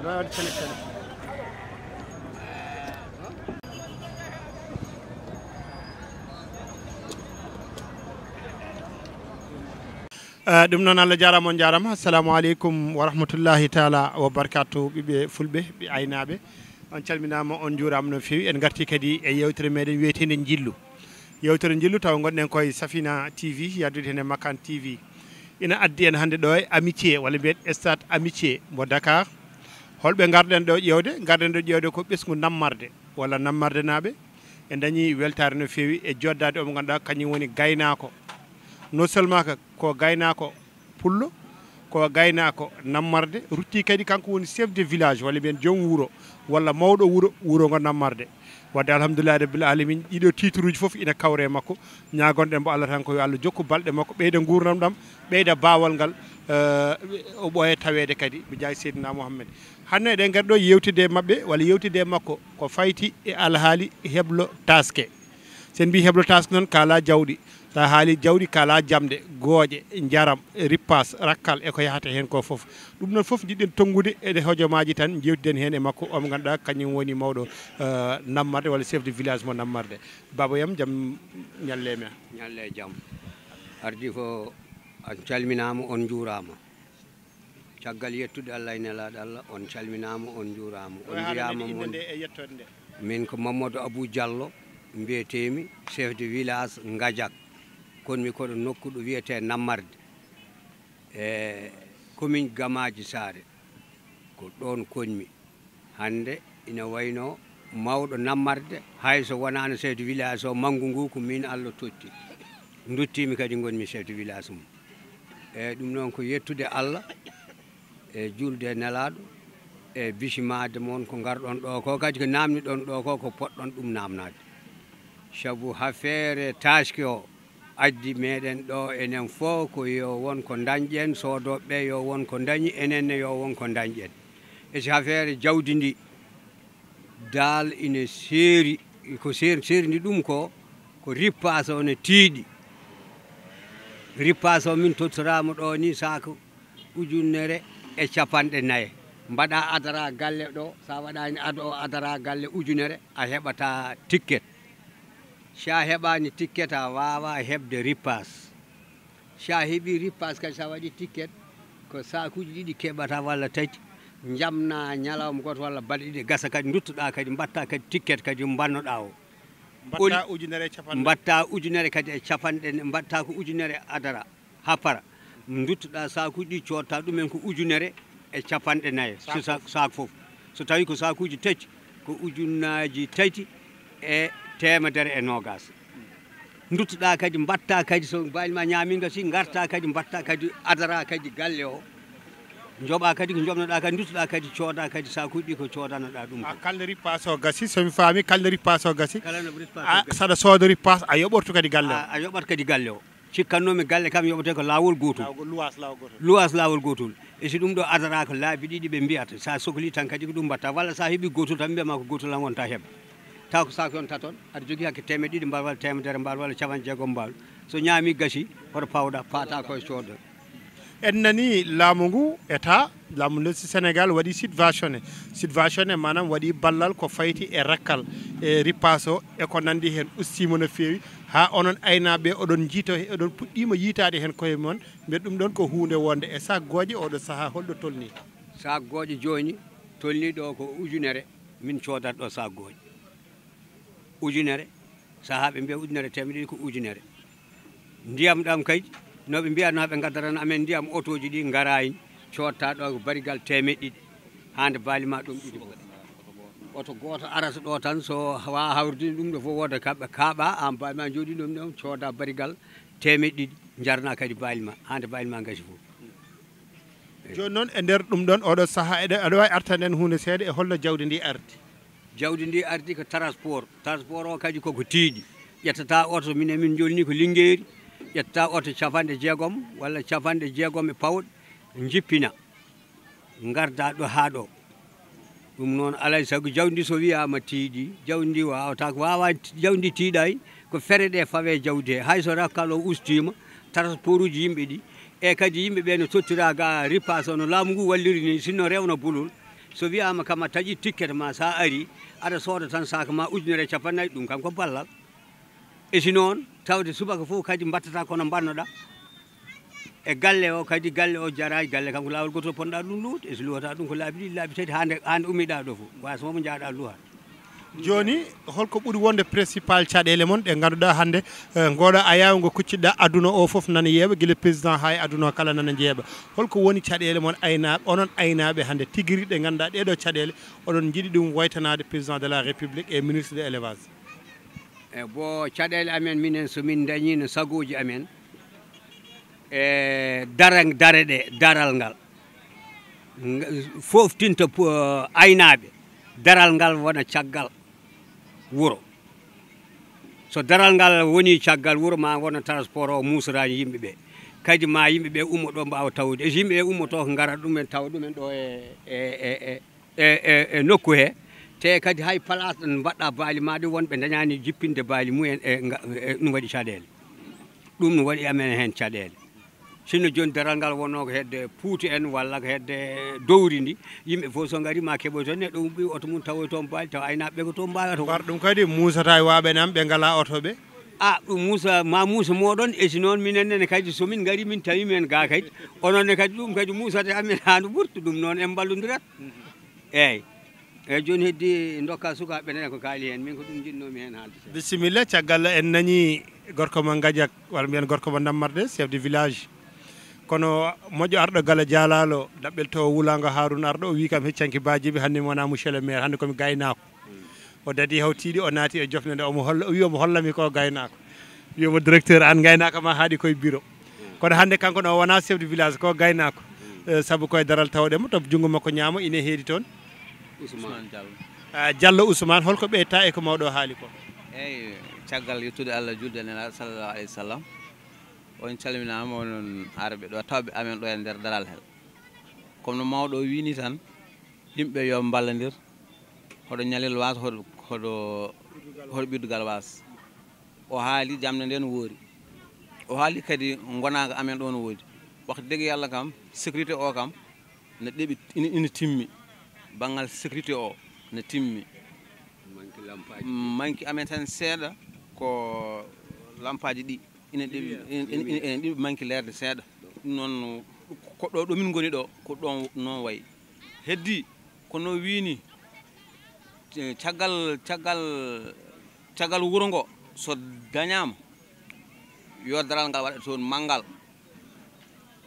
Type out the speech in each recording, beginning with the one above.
mbawi sélectionné ɗum noon allah jarama on jarama. Assalamu aleykum wa rahmatullahi taala wa barkatu ɓiɓe fulɓe ɓe aynaɓe. On calminama on juurama no fewi. En garti kadi e yewtere meɗen wiyetede jillu yewtere jillu taw gonɗen koye safina tv yaddude hen e makkan tv ina addi en hannde ɗo e amitié walla mbiyen stade amitié mo dakar. Holɓe garɗen ɗo ƴewde garɗen ɗo ƴewde ko ɓesgu nammarde walla nammarde naaɓe e dañi weltare no fewi e joddade omo ganduɗa kañum woni gaynako non seulement ko gaynako pullo ko gaynako nammarde. Rutti kadi kanko woni chef de village walla mbiyen joom wuuro walla mawɗo wuuro wuuro ngo nammarde. Wadde alhamdulillah rabbil alamin ɗiɗo titre uji foof ina kawre makko. Ñagonɗen mbo allah tan ko yo allah jokku balɗe makko ɓeyda gurnam ɗam ɓeyda bawal ngal eh, o ɓooya tawede kadi mi jaayi seydina mouhammed hanno eɗen gari ɗo yewtide mabɓe walla yewtide makko ko fayti e alhaali heblo taske. Sen mbi heblo taske noon kala jawɗi. sa haali jawɗi kala jamde gooƴe jaram rippas rakkal eko yahata hen ko foof ɗum noon foof jiɗɗen tonggude ede hojomaji tan jewtiden hen e makko. Omo ganduɗa kañum woni mawɗo uh, nammarde walla chef de village mo nammarde. Baboyam jaam ñalle men ñalle jaam ardi ko an calminama on juurama caggal yettude allah e nelaɗo allah on calminama on juurama on mbiyama mon e min ko mamadou abou diallo mbiyetemi chef de village ngadiak. Kono mi koɗo nokku ɗo wiyete nammarde e commune gamaji sare ko ɗon konmi hande ina wayno mawɗo nammarde hayso wonano chef de village o manggu ngu ko min allah totti. Duttimi kadi gonmi chef de village mum. Eyyi ɗum noon ko yettude allah e julde e nelaɗo e bisimade moon ko garɗon ɗo ko kadi ko namni ɗon ɗo ko ko poɗɗon ɗum namnade saabu ha feere taski o addi meɗen ɗo enen fof ko yo won ko dañƴen sodoɓeɓe yo won ko dañi enenne yo won ko dañƴen. E si affaire jawdi ndi dal ina seeri ko serndi ɗum ko ko rippas o ne tiiɗi. Rippas o min tottorama ɗo ni sac ujunnere e capanɗe nayi mbaɗa adara galle ɗo sa waɗani ado adara galle ujunere a heɓata ticket. Sa heɓani ticket a wawa heɓde ripas. Sa heeɓi ripas kadi sa waɗi ticket ko sakuji ɗiɗi keɓata walla tati. Jamna ñalawma goto walla balɗe ɗiɗi gasa kadi duttoɗa kadi mbatta kadi ticket kadi bannoɗa o mbatta ujunere capanɗe mbatta ujunere kadi e capanɗe mbatta ko ujunere adara ha para duttoɗa sakuji ɗi cotta ɗumen ko ujunere e capanɗe nayyi sac foof so tawi ko sakuji tati ko ujunnaji tati e temedere e nogas duttuɗa kadi mbatta kadi so balima ñaminga si garta kadi mbatta kadi adara kadi galle o joɓa kadi ko jobnoɗa kadi duttoɗa kadi cooda kadi sakuji ɗi ko codanoɗa ɗum kalde kala rippas o gasi somi faami kalde rippas o gasi. Saɗa sooda rippas a yoɓortu kadi galle o a yoɓat kadi galle o cikkannomi galle kam yoɓete ko lawol gotol luwas lawol gotol e si ɗum ɗo adara ko laabi ɗiɗi ɓe mbiyata. Sa sohli tan kadi ko ɗum mbatta walla sa heeɓi gotol tan mbiyama ko gotol tan wonta heeɓa taw ko sac on taton aɗa jogui hakke temedde ɗiɗi mbal walla temedere mbal walla capan jeegom mbal so ñaami gasi hoto pawɗa paata koye coodon en nani laamu ngu état laamu lesdi sénégal waɗi subventionné. Subventionné manam waɗi ballal ko fayti e rakkal e ripas o e nandi hen ustima no fewi ha onon aynaɓe oɗon jiito oɗon puɗɗima yiitade hen koye moon mbeɗa ɗum ɗon ko hunde wonde. E sac gooƴe oɗo saaha holɗo tolni sac gooƴe joni tolni ɗo ko ujunere min codat ɗo sac gooƴe ujunere sahaa ɓe mbiya ujunere temeɗiɗi ko ujunere. Ndiyam ɗam kadi no ɓe mbiyatno ɓe gaddarana amen ndiyam auto ji ɗi ngarayni cotta ɗo ko barigal temeɗe ɗiɗi hande baali ma ɗum ɗiɗi oto goto arata ɗo tan so wawa hawrdini ɗum ɗo fof woda kamɓe kaaɓa an balima jooɗi ɗum ɗon cooda barigal temeɗe ɗiɗi jarna kadi balima hande balima gasi fof. Joni noon e nder ɗum ɗon oɗo saaha eɗe aɗa wawi artan en hunde seeɗa e holno jawdi ndi ardi jawdi ndi ardi ko transport. Transport o kadi koko tiiɗi ƴettata oto minen min jolni ko lingueeri ƴetta oto capanɗe jeegom walla capanɗe jeegom e pawɗe jippina garda ɗo ha ɗo. Ɗum noon alay saago jawdi so wiyama tiiɗi. Jawdi ndi wawata ko wawa jawdi tiiɗay ko fere ɗe fawe jawdi he. Hayso rakkal o ustima transport uji yimɓe ɗi. E kadi yimɓeɓe no tottira ga ripas o laamu ngu walliri ni sinno rewno bulol. So wiyama kam a taƴi ticket ma sa ari aɗa sooda tan sac ma ujunere capannayyi ɗum kam ko ballal. E si noon tawde subaka fof kadi mbattata kono mbannoɗa. E galle o kadi galle o jaraji galle kam ko lawol goto ponɗa ɗum luwde e so luwata ɗum ko laabi ɗiɗi laabi tati hande hande ummiɗa ɗo fof wasmomo jaaɗa luwat joni holko ɓuuri wonde principal caɗele moon ɗe ganduɗa hannde eh, ngoɗo ayawu ngo kucciɗɗa aduna o foof nana yeeɓa guila président ha e aduna o kala nana jeeɓa holko woni caɗele moon aynaɓe onon aynaɓe hannde. Tigiri ɗe ganduɗa ɗeɗo caɗele oɗon jiiɗi ɗum woytanade président de la république et ministre de élevage e eh, bo caɗele amen minen somin dañino sagoji amen e dara dare ɗe daral ngal. Foftinta aynaɓe daral ngal wona caggal. Wuuro so daral ngal woni caggal wuro ma wona transport o musaraji yimɓeɓe. Kadi ma yimɓeɓe ummo ɗo mbawa tawde. So yimɓeɓe ummoto ko garat ɗumen tawa ɗumen ɗo e e e e nokku he. Te kadi hay place ɗo mbaɗɗa baali ma ɗi wonɓe dañani jippinde baali mumen e ɗum waɗi caɗele. Ɗum no waɗi amen hen caɗele sinno joni daral ngal wonno ko hedde puuti en walla ko hedde dowri ndi. Yimɓe fof so gari ma keɓoy toon neɗɗo umɓi oto mum tawoy toon baali taw aynaɓe ko toon mbawata war ɗum kadi musata e waɓe nam ɓe ngala otoɓe? A ɗum muusa ma muusa moɗon e si noon minennene kadi somin gari min tawi men ga kadi ononne kadi ɗum kadi muusata amen ha ɓurtu ɗum noon en ballodirat eyyi eyyi joni heddi dokka sukaɓe nene ko kaali hen min ko ɗum jinnomi hen haalde bisimilla caggal en nani gorko mo gadiak walla mbiyen gorko mo dammarde chef de village kono moƴƴo arɗo gala dialalo ɗaɓɓel to wulago harouna arɗo o wi kam heccanki bajiɓe hannde mi wona monsieur le maire hannde komi gaynako o dadi hawtiɗi o naati e jofne nde omo holla o wi omo hollami ko gaynako wiyomo directeur an gaynaka ma haaɗi koye bureau. Kono hannde kanko no wona chef de village ko gaynako saabu koye daral tawɗemo to junggo makko ñaamo ine heedi toon. Ousmane diallo. Ousmane holko ɓeyta e ko mawɗo haali ko. Eyi caggal yettude allah julde nelaɗo sallallah alayhi wa sallam on calminama onon arɓe ɗo tawɓe amen ɗo e nder daral hel. Comme no mawɗo o wini tan yimɓe yo ballodir hoɗo ñalel was hoɗo hoɗo hoɗo ɓirdugal was o haali jamde nde no woori. O haali kadi gonaga amen ɗo no woodi. Waktu degui yallah kam sécurité o kam ne ɗeɓi ina timmi. Banggal sécurité o ne timmi. Manki amen tan seeɗa ko lampaji ɗi ina ɗeɓi ene ɗiɓi manque lerde seeɗa. Ɗum noon koɗɗo ɗo min goni ɗo ko ɗon noon wayi. Heddi kono wini e, caggal caggal caggal wuuro ngo so dañama yo daral ngal waɗa toon manngal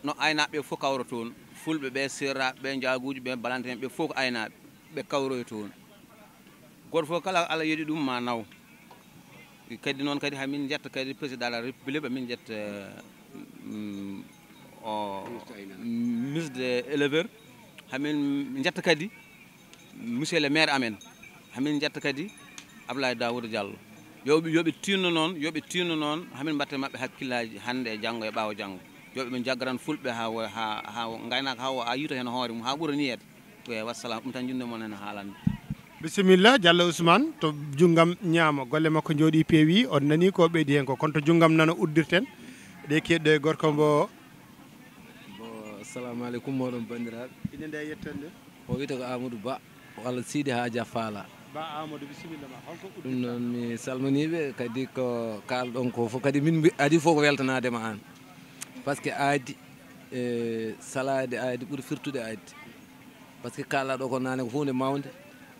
no aynaɓe fof kawra toon. Fulɓe ɓe serraɓe ɓe jaguji ɓe balante ɓe fof ko aynaɓe ɓe kawroye toon. Goto fof kala allah yeɗi ɗum ma naw. kadi noon kadi hamin jetta kadi président de la république amin jetta mm, o misde éleveur hamin jetta kadi monsieur le maire amen. Hamin jetta kadi ablaye dawouda diallo. Yoɓe yoɓe tinno noon yoɓe tinno noon hamin mbatte mabɓe hakkillaji hande e janggo e ɓaawa janggo yoɓe ɓe jaggaran fulɓe ha ha ha gaynaka ha a yito hen hoore mum ha ɓuura ni e wassalam ɗum tan jinde moon hen haalande. Bisimilla diallo ousmane to junggam ñaama golle makko jooɗi peewi on nani ko ɓeydi hen ko kono to junggam nano uddirten. Ɗe keɗɗo e gorko mbo. Bo assalamu aleykum moɗon bandiraɓe. Ine nde yettande o wiyete ko amadou ba walla sidi hadia faala. Ba amadou bisimilla ma holko ɗum noon mi salminiɓe kadi ko kalɗon ko fof kadi min adi fof ko weltanadema an par ce que aadi e salade aadi ɓuuri firtude aadi. Par ce que kalɗo ko nane ko hunde mawde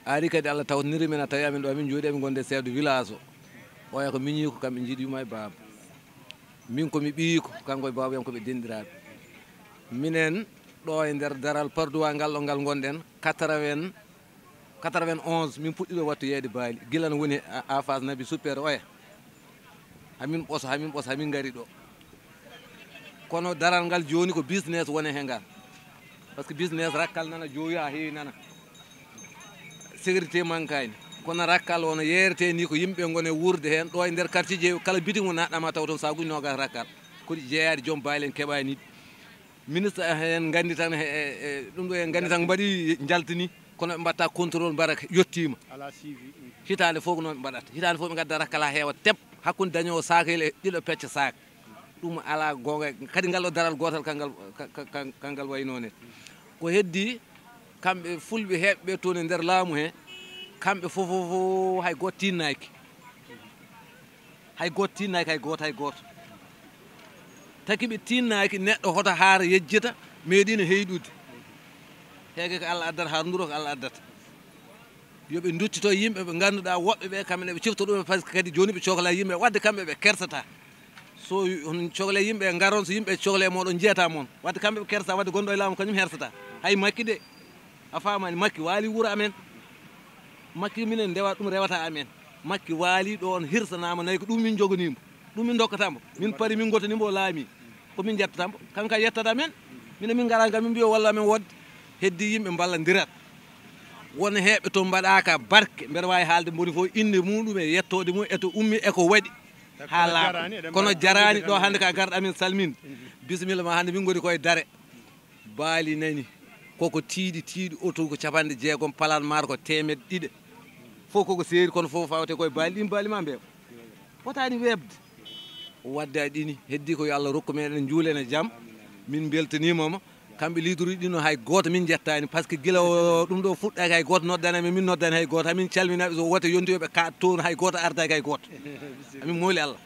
aadi kadi allah tawniri men a tawi amin ɗo amin jooɗi amin gonde chef de village o oya ko minni ko kamɓe jiiɗi yuma e baaba min komi ɓiyiko kanko e baba yam ko ɓe denɗiraɓe minen ɗo e nder daral parduwa ngal ɗo ngal gonɗen 80 91 min puɗɗiɗo wattu yeeyde baali. Gilan woni a phase nabi super oya. Hamin ɓoso hamin ɓoso hamin gari ɗo. Kono daral ngal joni ko business woni he ngal. Par que business rakkal nana jooyi ha heewi nana sécurité mankani kono rakkal wono yeerete ni ko yimɓe gone wurde hen ɗo e nder quartier ji kala biting mo naɗɗama taw toon sakuji nogas rakkal koɗi jeeyade joom bayil en keɓani ministre hen gandi tan e ɗum ɗo en gandi tan mbaɗi jaltini kono ɓe mbatta contrôle mbaɗa yettima ala hitande fof ko noon ɓe mbaɗata. Hitande fof ɓe gadda rakkal ha heewa teb hakkude dañowo sakele ɗiɗo pecce sak ɗum ala gonga kadi ngal ɗo daral gotal kangal kangal wayi noon ko heddi kamɓe fulɓe heɓɓe toon e nder laamu he kamɓe fof hay goto tinnaki hay goto tinnaki hay goto hay goto taki ɓe tinnaki neɗɗo hoto haara yejjita meeɗino heyɗude heege ko allah addata har nduro ko allah addata yooɓe duttito yimɓe ɓe ganduɗa woɓɓe ɓe kamɓene ɓe cifta ɗum par ce que kadi joni ɓe cohla yimɓe wadde kamɓe ɓe kersata so cohle yimɓe garon so yimɓe cohle moɗon jiyata moon wadde kamɓe ɓe kersata wadde gonɗo e laamu kañum hersata hay makki de a famani makki waali wuro amen. Makki minen ndewa ɗum rewata amen. Makki waali ɗo on hirsanama nayi ko ɗum min jogonimo ɗum min dokkatamo min paari min gotanimo o laami komin jettatamo kanka yettata amen. Minen min gara gam min mbiyo walla amen wodde heddi yimɓe ballodirat won heɓe to mbaɗaka barke. Mbeɗa wawi haalde mboni fof inde muɗum e yettode mum eto ummi eko waɗi. Ha laaɓa. kono jarani ɗo hande ka garɗa amin salminde bisimilla ma hande min goni koye dare. Baali nani koko tiiɗi tiiɗi auto ko capanɗe jeegom palan maaro ko temedde ɗiɗi. Fof koko seeri kono fof fawte koye baali ɗin baali ma mbeewa fotani webde wadde ɗini heddi ko yo allah rokku meɗen juulen e jaam min beltanimama kamɓe liduruji ɗino hay goto min jettani par ce que guila ɗum ɗo fuɗɗaki hay goto noddani amen min noddani hay goto hamin calminaɓe so wote yontiyoɓe ka toon hay goto ardaki hay goto amin mooli allah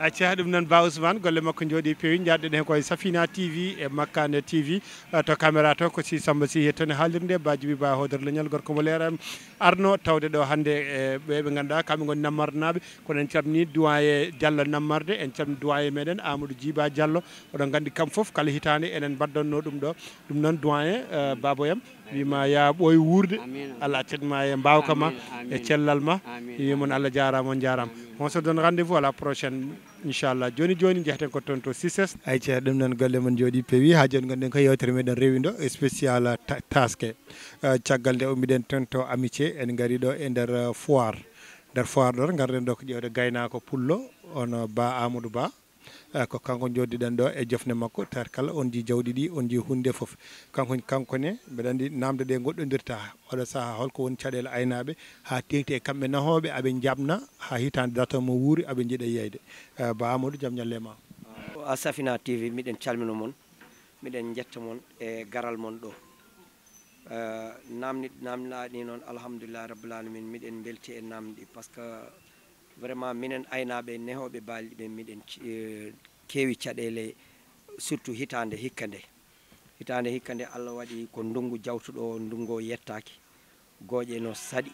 acca ɗum noon ba ousmane golle makko jooɗi peewi jaɗɗen hen koye safina tv e makkane tv uh, to caméra to ko si samba si hettone haalirde bajibi ba hodere leñol gorko mo leeram arno tawde ɗo hannde e ɓe ɓe ganduɗa kamɓe gooni nammardenaɓe kono en calmini duwaye diallo nammarde en calmini duwaye meɗen amadou djiba diallo. Oɗon gandi kam foof kala hitande enen baddanno ɗum ɗo. Ɗum noon duwaye uh, baboyam wima ya ɓooy wuurde. Allah accatma e mbawka ma e cellal ma. wimon allah jarama on jarama on se donne rendez vous à la prochaine. inchallah. Joni joni jeeheten ko toon to sises ayca ɗum noon golle mon jooɗi peewi. Ha joni gonɗen ko yewtere meɗen rewido e spécial uh, taske. Uh, caggal nde ummiɗen toon to amitié en gari ɗo e nder uh, foire. Nder foire ɗon garɗen ɗo ko ƴewde gaynako pullo on ba amadou ba. Eh, ko kanko joddiɗen ɗo e jofne makko tata kala on jii jawɗi ɗi on jii hunde foof kanko kankone mbeɗa andi namde ɗe goɗɗodirta oɗo saaha holko woni caɗele aynaɓe ha tengti e kamɓe nahoɓe aɓe jabna ha hitande data mo wuuri aɓe jiiɗa yeyde. Eh, ba amadou jaam ñalle ma. A safina tv miɗen calmino moon miɗen jetta moon e garal moon ɗo. Eh, Namni namnaɗi noon alhamdulillah rabbil alamin miɗen belti e namdi par ce que vraiment minen aynaɓe nehoɓe baali ɓen miɗen eh, kewi caɗele surtout hitande hikka nde hitande hikka nde allah waɗi ko ndungu jawtuɗo ndungu o yettaki. Gooƴe no saɗi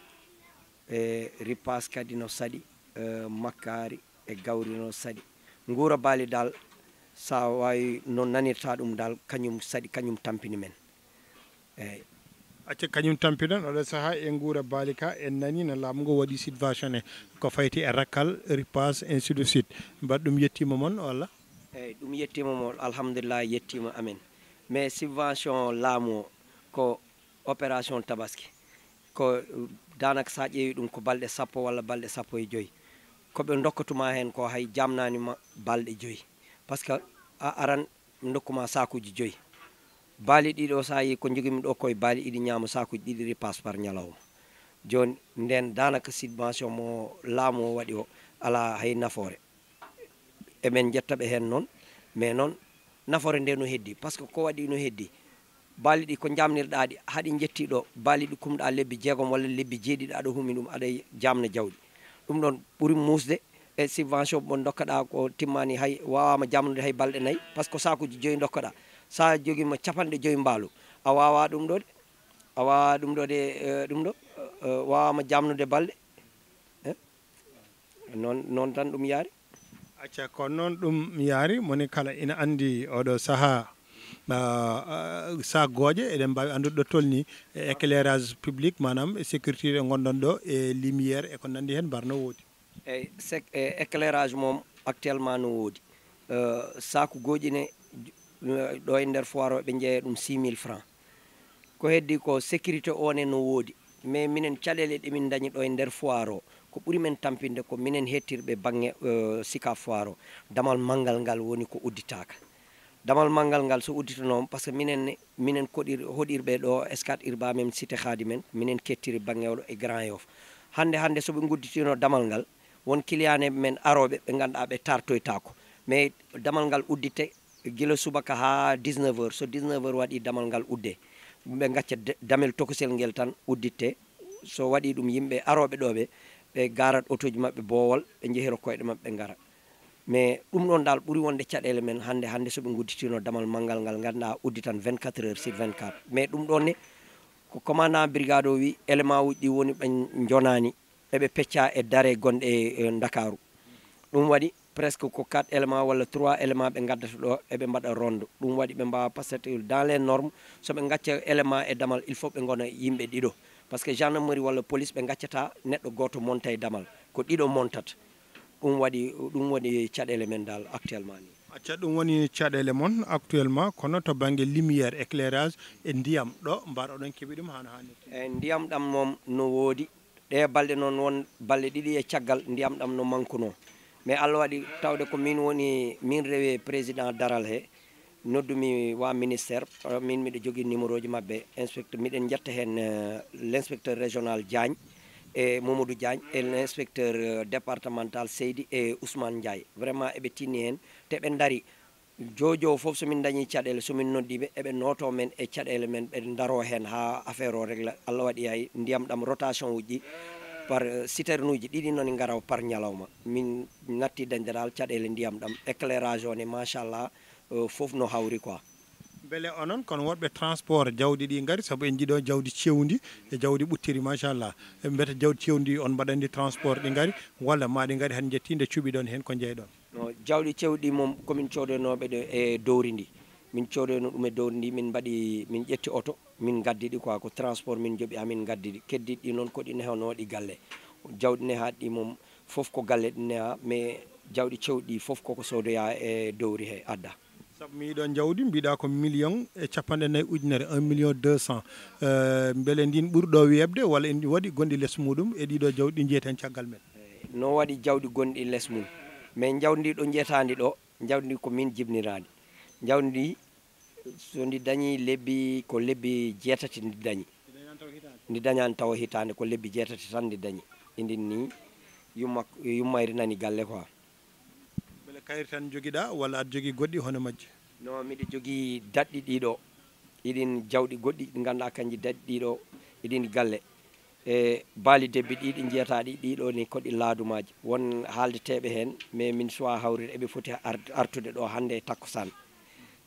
e ripas kadi no saɗi e makkari e gawri no saɗi. Guura baali dal sa wawi no nanirta ɗum dal kañum saɗi kañum tampini men. Eyyi acca kañum tampiɗon oɗo saaha e guura baali ka en nani no laamu ngu waɗi subvention e ko fayti e rakkal ripas ainsi de suite. Mbaɗa ɗum yettima moon walla eyyi ɗum yettima moon alhamdulillah yettima amen. Mais subvention laamu o ko opération tabaski ko danaka sa ƴeewi ɗum ko balɗe sappo walla balɗe sappo e joyyi koɓe dokkatuma hen ko hay jamnanima balɗe joyyi par ce que a aran dokkuma sakuji joyyi baali ɗiɗi ɗiɗo sayi ko jogimi ɗo koye baali ɗiɗi ñaama sakuji ɗiɗi ripas par ñalawma. Joni nden danaka subvention mo laamu o waɗi o ala hay nafoore. Emin jettaɓe hen noon mais noon nafoore nde no heddi par ce que ko waɗi no heddi baali ɗi ko jamnirɗa ɗi haɗi jettiɗo baali ɗi kumɗa lebbi jeegom walla lebbi jeeɗiɗi aɗa humi ɗum aɗa jamna jawɗi ɗum ɗon ɓuuri musde e subvention mo dokkaɗa ko timmani hay wawama jamnude hay balɗe nayyi par ce que sakuji joyi dokkaɗa sa joguima capanɗe joyi mbaalu. A wawa ɗum ɗo de a wawa ɗum ɗo de ɗum ɗo wawama jamnude balɗe noon noon tan ɗum yaari? Acca kono noon ɗum yaari moni kala ina andi oɗo saaha sa gooƴe eɗen mbawi andude ɗo tolni e éclairage public manam sécurité ɗe gonɗon ɗo e lumiére e ko nandi hen mbarno woodi. Eyyi éclairage moom actuellement no woodi. Saku gooƴine ɗo e nder foiroɓe jeeya ɗum 6 mille franc ko heddi ko sécurité one no woodi. Mais minen caɗele ɗemin dañi ɗo e nder foire o. Ko ɓuri men tampinde ko minen hettirɓe bange euh, sika foire o. Damal malngal ngal woni ko udditaka damal malngal ngal so udditanoom par ce que minen minen koɗir hoɗirɓe ɗo escat urba men cité haadi men minen kettiri bange oɗo e grand yof hande hande soɓe gudditino damal ngal won kiliyane men aroɓe ɓe ganduɗa ɓe tartoytako mais damal ngal uddite guila subaka ha 19 heures. So 19 heures waɗi damal ngal udde. Ɓe gacca damel tokosel ngel tan udditte so waɗi ɗum yimɓe aroɓe ɗo ɓe garat auto ji mabɓe bowol ɓe jeehira koyɗe mabɓe ɓe gara mais ɗum ɗon dal ɓuuri wonde caɗele men hande hande soɓe gudditino damal manggal ngal ganduɗa uddi tan 24 heures sur 24 mais ɗum ɗon ne ko commandant brigade o wi élément uji woni ɓe jonani eɓe pecca e daare gonɗe e dakaru ɗum waɗi presque ko 4 élément walla 3 élément ɓe gaddata ɗo eɓe mbaɗa ronde. Ɗum waɗi ɓe mbawa que dans les normes. Soɓe gacca élément e damal il faut ɓe gona yimɓe ɗiɗo par ce que gendarmerie walla police ɓe gaccata neɗɗo goto monta e damal. Ko ɗiɗo montata ɗum waɗi ɗum woni caɗele men dal actuellement ni. Acca ɗum woni caɗele moon actuellement. Kono to banggue lumiére éclairage e ndiyam ɗo mbaɗoɗon keeɓi ɗum hano hannirta eyyi ndiyam ɗam moom no woodi. Ɗe balɗe noon won balɗe ɗiɗi e caggal ndiyam ɗam no mankuno mais allah waɗi tawde ko min woni min rewi président daral he. Noddumi wa ministére eh, min miɗo jogui numéro ji mabɓe. Inspecteur miɗen jetta hen eh, l' inspecteur régional diagne e mamadou diagne e l' inspecteur eh, départemental seydi e ousmane ndiaye. Vraiment eɓe tinni hen te ɓe daari jojo foof somin dañi caɗele somin noddiɓe eɓe noto men e caɗele men ɓe daro hen ha affaire o régla allah waɗi hay ndiyam ɗam rotation uji. par euh, citerne uji ɗiɗi noon ngaraw par ñalawma. Min natti dañderal caɗele ndiyam ɗam éclairage o ne machallah euh, fof no hawri quoi. Beele onon kono woɗɓe transport jawɗi ɗi gaari saabu en jiiɗo jawdi cewdi e jawdi ɓuttiri machallah. Eɓe mbiyata jawdi cewdi on mbaɗandi transport ɗi gaari walla maɗi gaari han jettinde cuuɓi ɗon hen ko jeeyɗon no jawɗi cewɗi mom commune codonoɓe ɗo e dowri ndi. Min codono ɗum e dowri ndi min mbaɗi min ƴetti oto min gaddi ɗi quoi ko transport min jooɓi hamin gaddi ɗi. Keddiɗi ɗi noon koɗi nehonoɗi galle. Jawɗi nehaɗi ɗi moom foof ko galle ɗi neha mais jawɗi cewɗi ɗi foof koko sodoya e dowri he adda. Saabu mi yiɗon jawdi mbiɗa ko million e capanɗe nayyi ujunere 1 million 200 uh, beele ndin ɓuurɗo webde walla en waɗi gonɗi less muɗum e ɗiɗo jawɗi ɗi jeyeten caggal men? No waɗi jawdi gonɗi less mum. Mais jawdi ndi ɗo jeetadi ɗo jawdi ndi ko min jibniradi jawdi ndi so ndi dañi lebbi ko lebbi jeetati ndi dañi. Ndi dañani tawa hitande ko lebbi jeetati tan ndi dañi. Indin ni yumma yummayri nani galle quoi beele kayri tan joguiɗa walla aɗa jogui goɗɗi hono majje non miɗa jogui daɗɗi ɗiɗo iɗin jawɗi goɗɗi ɗi ganduɗa kanji daɗɗi ɗiɗo iɗin galle. E baali debbi ɗiɗi jeetaɗi ɗiɗo ni koɗi laadumaji won haaldeteɓe hen mais min suwa hawrir eɓe foti artude ɗo hande e takkosan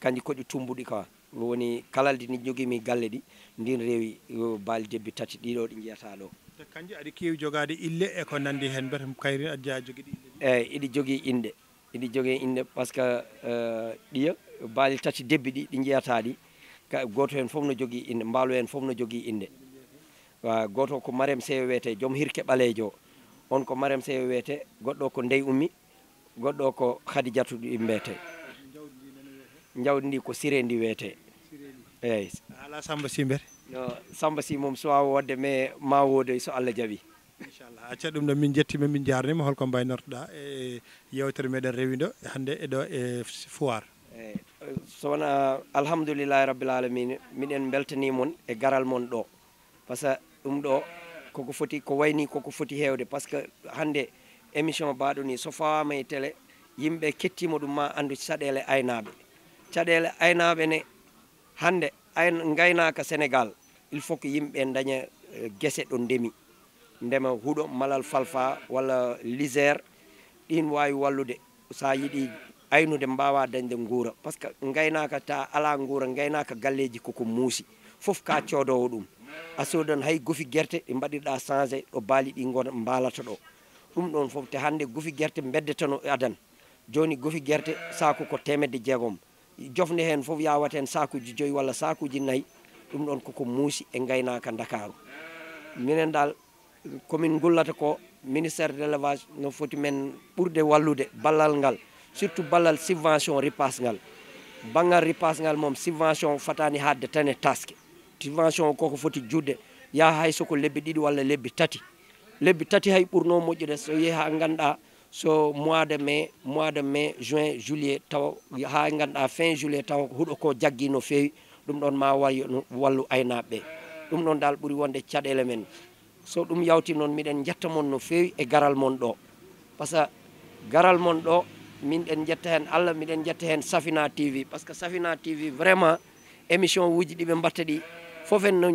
kanji koɗi tumbuɗi ka woni kala ndi ni jogimi galle ɗi ndin rewi baali debbi tati ɗiɗo ɗi jiyata ɗo. Kanji aɗa kewi jogade ille e ko nandi hen mbete kayri aɗa jeeya jogui ɗi ille eyyi iɗi jogui inde iɗi jogui inde par ce que eh, ɗiya baali tati debbi ɗi ɗi jeyata ɗi. Goto hen foof no jogui inde mbaalo hen foof no jogui inde wa goto ko marem sewo wiyete joom hirke ɓalejo o on ko marem sewo wiyete goɗɗo ko ndey ummi goɗɗo ko khadijatu ɗi mbiyete jawdi ndi ko sire ndi wiyete. Eyyi ala samba simbere no samba si moom so wawa wodde mais ma wodoy so allah jaaɓi inchallah. Acca ɗum ɗo min jettima min jarnima holko mbaynortoɗa e yewtere meɗen rewido hande eɗo e foire eyyi so wona alhamdoulillahi rabbil alamina miɗen beltanimon e garal mon ɗo. Par ce que ɗum ɗo koko foti ko wayni koko foti hewde par ce que hande émission baɗo ni so fawama e télé yimɓe kettimo ɗum ma andu caɗele aynaɓe caɗele aynaɓe ne hande gaynaka sénégal il faut que yimɓe daña eh, guese ɗo ndemi. Ndema huuɗo malal falfa walla lisére ɗin wawi wallude sa yiiɗi aynude mbawa dañde guura par ce que gaynaka ta ala guura gaynaka galleji koko muusi. Foof ka codowo ɗum. A sodan hay gofi guerte ɗi mbaɗirɗa changé ɗo baali ɗi gona mbalata ɗo. Ɗum ɗon foof te hande gofi guerte beddetano e adan. Joni gofi guerte saku ko temedde jeegom. jofne hen foof yawat hen sakuji joyyi walla sakuji nayyi ɗum ɗon koko muusi e gaynaka dakaru minen dal komin gullata ko ministére d' élevage no foti men ɓurde wallude ballal ngal surtout ballal subvention ripas ngal. Banggal ripas ngal moom subvention fatani hadde tan e taske. Subvention koko foti judde yaha hay soko lebbi ɗiɗi walla lebbi tati. Lebbi tati hay ɓurno moƴƴude so yeehi ha ganduɗa so mois de mai mois de mai juin juillet taw ha fin juillet taw huuɗo ko no fewi ɗum ɗon ma way wallu aynaɓeɓe ɗum ɗon dal ɓuuri wonde caɗele men. So ɗum yawti noon miɗen jetta no fewi e garal mon que garal mon min safina tv par ce que safina tv vraiment émission uji ɗiɓe fof no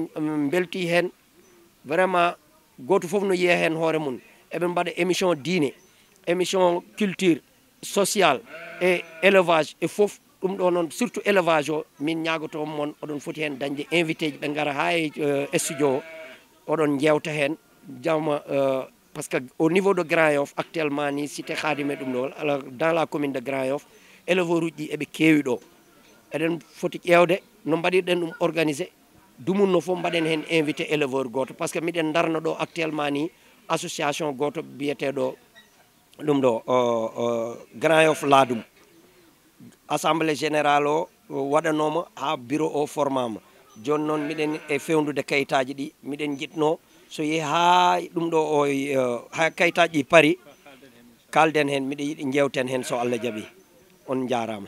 belti hen vraiment goto foof no yiya hen hoore mum eɓe mbaɗa émission diine émission culture social e élevage. E fof ɗum ɗo surtout élevage o min ñagoto moon oɗon foti hen dañde invité ji ɓe gara ha e uh, studio o oɗon jewta hen jama uh, par ce que au niveau de grand yoff actuellement ni cité khadime ɗum ɗo alors dans la commune de grand yoff éleveur uji ɗi eɓe keewi ɗo. Eɗen foti ƴewde no mbaɗirɗen ɗum organisé dumunno fof mbaɗen hen invité éleveur goto par ce que miɗen darno ɗo actuellement ni association goto biyeteɗo ɗum ɗo grand yof laadum assemblée général o waɗanoma ha bureau o formama. Joni noon miɗen e fewdude kayitaji ɗi miɗen jiɗno. So yeehi ha ɗum ɗo o e, ha kayitaji ɗi paari kalden hen miɗa yiiɗi jewten hen so allah jaaɓi. On jarama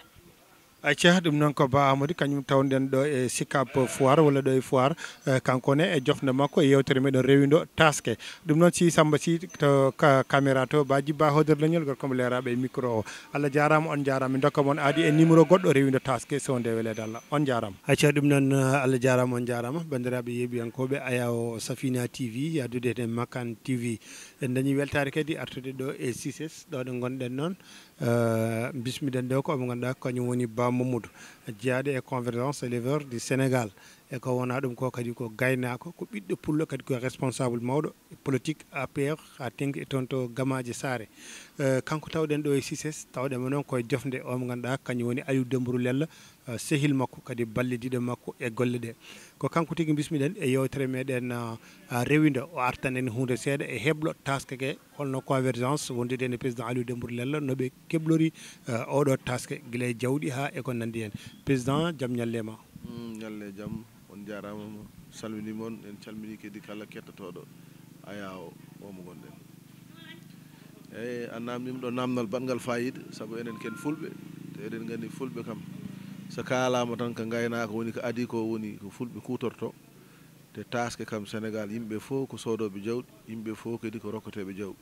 acca ɗum noon ko ba amadou. Kañum tawden ɗo e sikap foire walla ɗo e foire kankone e, e jofde makko e yewtere meɗen rewido taske. Ɗum noon si samba si to caméra to baji ba hodir leñol gorkomo leraɓe e micro o. Allah jarama on jarama. Dokka moon aadi e numéro goɗɗo rewido taske so nde welede allah. On jarama. Acca ɗum noon allah jarama on jarama. Bandiraɓe yeeɓiyankoɓe aya o safina tv yadude ten makkan tv en dañi weltare kadi artude ɗo e success ɗo ɗo gonɗen noon. Bismiɗen ɗo ko omo e convergence éleveur du sénégal e ko wona ɗum ko kadi ko gaynako ko ɓiɗɗo pullo kadi ko responsable mawɗo e politique apr ha tengti e toon to gamaji saare. E kanko tawɗen ɗo e sises tawɗema noon koye jofde omo ganduɗa kañum woni aliou dembourou lella e sehil makko kadi ballidiɗo makko e golle ɗe. Ko kanko tigui bismiɗen e yewtere meɗen rewido o artan en hunde seeɗa e heblo taske ke holno convergence wondude e président aliou dembourou lella noɓe keblori oɗo taske guila e jawɗi ha eko nandi hen. Président jaam ñallema hmm, ñalle jaam. jarama salmini moon en calmini kadi kala kettotoɗo aya o omo gonɗen. Eyyi a namdima ɗo namdal batgal fayida saabu enen ken fulɓe te eɗen gandi fulɓe kam. So kalama tan ko gaynaka woni ko adi ko woni ko fulɓe kutorto te taske kam sénégal yimɓe fof ko sodoɓe jawɗi yimɓe fof kadi ko rokkoteɓe jawɗi.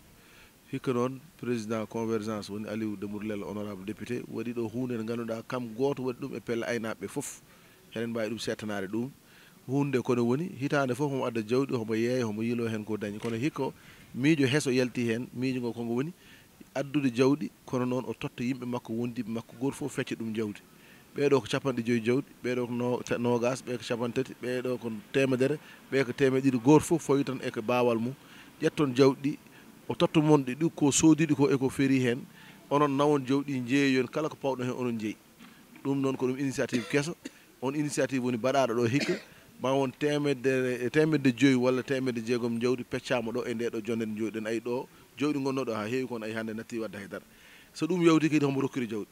Hikka noon président convergence woni aliou demour demourlel honorable député waɗi ɗo hunde nde ganduɗa kam goto waɗi ɗum e pelle aynaɓeɓe foof eɗen mbawi ɗum settanade ɗum. hunde kono woni hitande foof homo adda jawɗi homo yeeya homo yiilo hen ko dañi. Kono hikka miijo heeso yalti hen miijo ngo kongo woni addude jawɗi kono noon o totta yimɓe makko wondiɓe makko goto foof fecca ɗum jawdi. Ɓeɗo ko capanɗe joyyi jawɗi ɓeɗo ko nogas ɓe ko capan tati ɓeɗo ko temedere ɓe ko temed ɗiɗi goto foof fawi tan eko bawal mum. Ƴetton jawɗi ɗi o totta mon ɗi ɗi ko soodiɗi ko eko feeri hen onon nawon jawɗi jeeyoyon kala ko pawɗon hen onon jeeyi ɗum noon ko ɗum initiative kesso on initiative woni mbaɗaɗo ɗo hikka. Ma won temedde temedde joyyi walla temedde jeegom jawdi peccama ɗo e nde ɗo jonde nde joɗiɗen ayi ɗo. Jawɗi gonnoɗo ha heewi kono ayi hande natti wadde haydara. So ɗum yawti kadi homo rokkiri jawɗi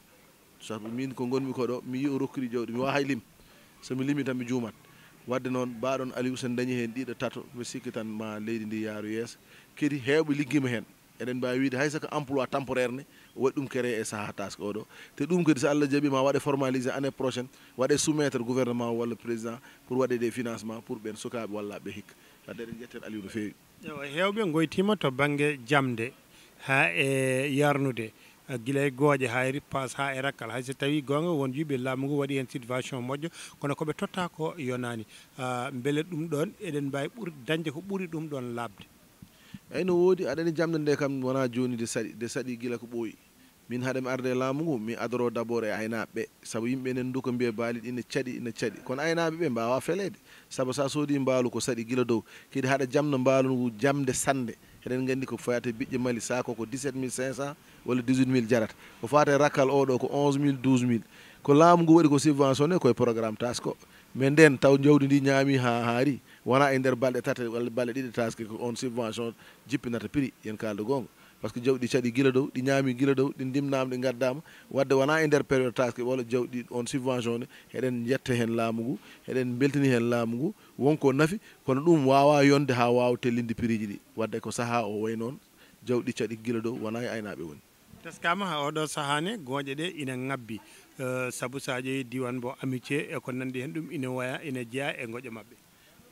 sabu min ko gonmi ko ɗo mi yi o rokkiri jawɗi mi wawa hay lim. Somi limi tan mi juumat. Wadde noon mbaɗon aliou sen dañi hen ɗiɗo tato mi sikki tan ma leydi ndi yaaru yeeso. Kadi hewɓe ligguima hen. Eɗen mbawi wiide hay soko emploi temporaire ne waɗi ɗum créé e saaha taske oɗo. Te ɗum kadi so allah jaaɓi ma waɗe formalisé année prochaine waɗe soumettre gouvernement walla président pour waɗe des financement pour ɓen sukaɓe wallaɓe hikka. Wadde eɗen jetten aliou no fewi ewa hewɓe goytima to banggue jamde ha e yarnude guila e gooƴe ha passe ha e rakkal. Hay so tawi gonga won yuɓe laamu ngu waɗi hen situation moƴƴo kono koɓe totta ko yonani beele ɗum ɗon eɗen mbawi ɓuuri dañde ko ɓuuri ɗum ɗon labde eyyi no woodi aɗani jamde nde kam wona joni de saɗi de saɗi guila ko ɓooyi min haɗemi arde e laamu ngu mi adoro d' abord e aynaɓeɓe sabu yimɓe nen duka mbiya baali ɗine caɗi ine caɗi. Kono aynaɓeɓe mbawa felede sabu sa soodi mbaalu ko saɗi gila dow kadi haɗa jamna mbaalu ngu jamde sande eɗen gandi ko fayata biƴƴe mali sako ko 17 500 walla 18000 jarata ko fata rakkal oɗo ko 11000 12000 ko laamu ngu waɗi ko subventionné koye programme tasko mais nden taw jawdi ndi ñaami ha haari wona e nder balɗe tata walla balɗe ɗiɗi taske ko on subvention jippinata prix yen kalde gonga par ce que jawɗi caɗi guila dow ɗi ñaami guila dow ɗi ndimnama ɗi gaddama wadde wona e nder période taske walla jawɗi on subvention ne eɗen jetta hen laamu ngu eɗen beltini hen laamu ngu wonko nafi kono ɗum wawa yonde ha wawa tellinde prix ji ɗi. Wadde ko saaha o way noon jawɗi caɗi guila dow wona e aynaɓe woni. Teskama ha oɗo sahane gooƴe ɗe ina ngabbi saabu sa ƴeewi diwan bo amitié e ko nandi hen ɗum ina waya ina jeeya e gooƴe mabɓe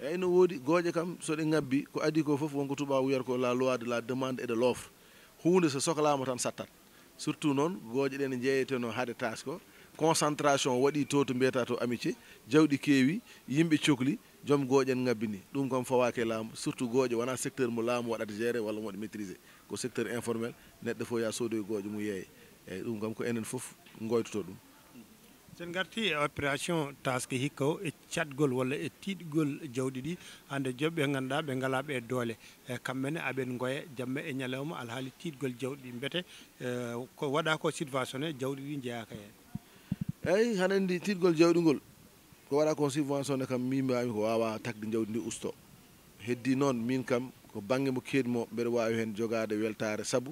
eyyi no woodi gooƴe kam soɗe ngabbi ko adi ko foof wonko tubaw wiyata ko la loi de la demande et de l' offre hunde so sohlama tan sattat. Surtout noon gooƴe ɗe ne jeeyeteno haade tas ko concentration waɗi to to mbiyata to amitié jawɗi keewi yimɓe cohli joom gooƴen ngabbini ɗum kam fawake laamu. Surtout gooƴe wona secteur mo laamu waɗata géré walla mo waɗa maitrisé ko secteur informel neɗɗo fof ya soodoye gooƴe mum yeeye. Eyyi ɗum kam ko enen fof goytoto ɗum. sen garti e opération taske hikka o e catgol walla e tiiɗgol jawɗi ɗi hande joɓɓe ɓe ganduɗa ɓe galaɓe e doole. E kamɓene aɓen gooya jamma e ñalawma alhaali tiiɗgol jawɗi ɗi beete e, ko waɗa ko subventionné jawɗi ɗi jeeyaka hen. Eyyi haɗa andi tiiɗgol jawɗi ngol ko waɗa ko subventionné kam min mbawimi ko wawa tagde jawɗi ndi usto. Heddi noon min kam ko banggue mo keedi mo mbeɗa wawi hen jogade weltare saabu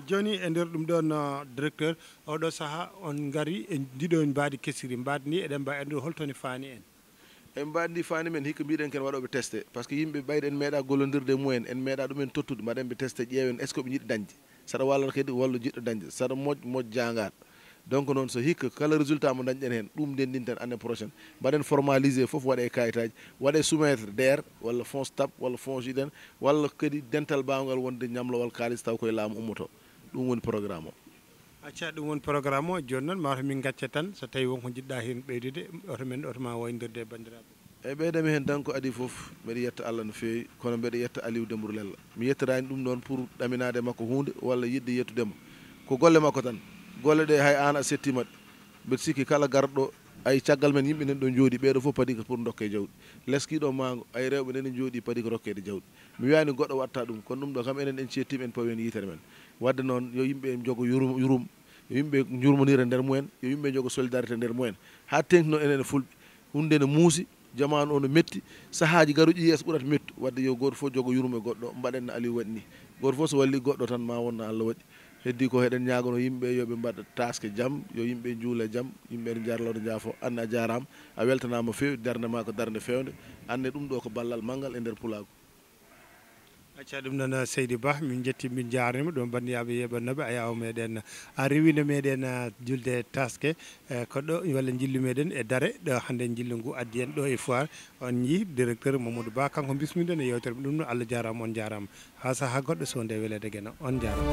joni e nder ɗum ɗon directeur oɗo saaha on gaari e ndiɗo mbadi kesiri mbadi ndi eɗen mbawi andude holtoni faani en. En mbaɗi ndi faani men hikka mbiɗen ken waɗoɓe testé par ce que yimɓe ɓayde en meeɗa gollodirde mumen en meeɗa ɗumen tottude mbaɗenɓe testé ƴeewen est ce que ɓe jiɗi dañde? Saɗa walla kadi walla jiɗɗo dañde saɗa moƴ moƴ jangaɗo donc noon so hikka kala résultat mo dañɗen hen ɗum ndendin tan année prochaine. Mbaɗen formalisé foof waɗe kayitaji waɗe soumettre dr walla fonds stap walla fonds juden walla kadi dental bawgal wonde ñamlowal kalis taw koye laamu ummoto. Ɗum woni programme o acca ɗum woni programme o joni noon mataw min gacca tan so tawi wonko jiɗɗa hen ɓeydude oto men oto ma waynodirde e bandiraɓe eyyi ɓeydami hen tan ko adi foof mbeɗa yetta allah no fewi kono mbeɗa yetta aliou dembour lella mi yettorani ɗum noon pour ɗaminade makko hunde walla yidde yettudema ko golle makko tan. Golle ɗe hay an a settimaɗe mbeɗa sikki kala garɗo ay caggal men yimɓe nen ɗo jooɗi ɓeɗo fof paadi ko pour dokke jawɗi. Leskiɗo maago ay rewɓe nene jooɗi paadi ko rokkede jawɗi. Mi wiyani goɗɗo watta ɗum kono ɗum ɗo kam enen en cettima en pawi hen yitere men wadde noon yo yimɓe jogo yurum yurum yo yimɓe jurmodira nder mumen yo yimɓe jogo solidarité nder mumen. Ha tengtino enen fulɓe hunde ne muusi jamanu o no metti saahaji garuƴi yeeso ɓurata mettu. Wadde yo goto fof jogo yurum e goɗɗo mbaɗen no aliou waɗi ni goto fof so walli goɗɗo tan ma wonno allah waɗi. Heddi ko heɗen ñagono yimɓe yoɓe mbaɗa taske jaam yo yimɓe juula jaam yimɓe ne jarlode jaafo anne a jarama a weltanama fewi darde ma ko darde fewde anne ɗum ɗo ko ballal manggal e nder pulago acca ɗum noon seydi ba min jetti min jarima ɗum bandiraɓe yeɓannoɓe a yawa meɗen a rewino meɗen julde taske. E, ko ɗo walla jillu meɗen e daare ɗo hande jillu ngu addi en ɗo e foire. On yi directeur mamadou ba kanko bismiɗen e yewtere ɗum no allah jarama on jarama. Ha saaha goɗɗo so nde e welede gueno on jarama.